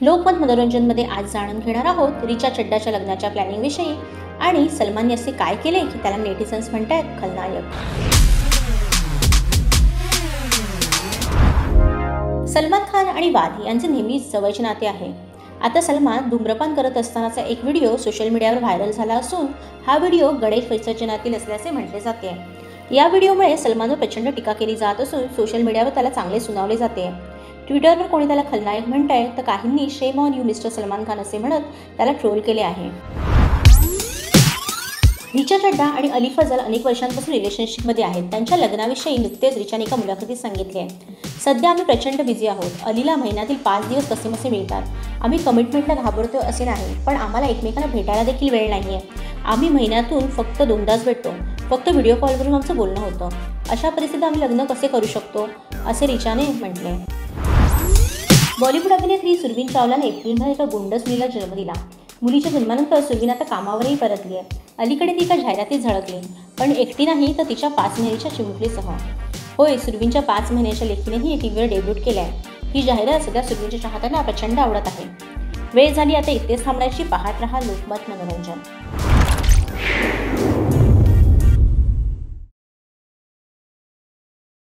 लोकमत मनोरंजनमध्ये आज जाणून घेणार आहोत रिचा चड्डाच्या लग्नाच्या प्लॅनिंगविषयी आणि सलमानने असे काय केले की त्याला नेटिझन्स म्हणतायत खलनायक. सलमान खान आणि वाद यांचे नेहमीच जवळचे नाते आहे. आता सलमान धूम्रपान करत असतानाचा एक व्हिडिओ सोशल मीडियावर व्हायरल झाला असून हा व्हिडिओ गणेश विसर्जनातील असल्याचे म्हटले जाते. या व्हिडिओमुळे सलमानवर प्रचंड टीका केली जात असून सोशल मीडियावर त्याला चांगले सुनावले जाते. ट्विटरवर कोणी त्याला खलनायक म्हणताय तर काहींनी shame on you mister Salman Khan असे म्हणत त्याला ट्रोल केले आहे. रिचा चड्डा आणि अली फजल अनेक वर्षांपासून रिलेशनशिपमध्ये आहेत. त्यांच्या लग्नाविषयी नुकतेच रिचाने एका मुलाखतीत सांगितले आहे. सध्या आम्ही प्रचंड बिझी आहोत. अलीला महिन्यातील पाच दिवस कसेमसे मिळतात. आम्ही कमिटमेंटला घाबरतो असे नाही पण आम्हाला एकमेकांना भेटायला देखील वेळ नाही आहे आम्ही महिन्यातून फक्त दोनदाच भेटतो. फक्त व्हिडिओ कॉलवरून आमचं बोलणं होतं. अशा परिस्थितीत आम्ही लग्न कसे करू शकतो? असे रिचाने म्हटले. बॉलिवूड अभिनेत्री सुरवीन चावलाने एप्रिलमध्ये एका गुंडस मुलीला जन्म दिला. मुलीच्या जन्मानंतर सुरवीन आता कामावरही परतली आहे अलीकडे ती एका जाहिरातीत झळकली. पण एकटी नाही तर तिच्या पाच महिन्याच्या चिमुकलीसह. होय सुरवीनच्या पाच महिन्याच्या लेखीनेही टी व्हीवर डेब्यूट केलं आहे ही जाहिरात सध्या सुरवीनच्या चाहत्यांना प्रचंड आवडत आहे. वेळ झाली आता इथेच थांबण्याची. पाहत रहा लोकमत मनोरंजन.